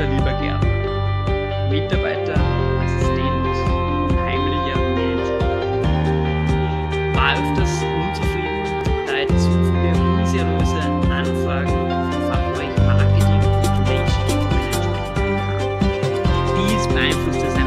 unser lieber Gärtner, Mitarbeiter, Assistent, heimlicher Manager. War öfters unzufrieden, da er zu viele unseriöse Anfragen vom Fachbereich Marketing und Menschenmanagement bekam. Dies beeinflusste sein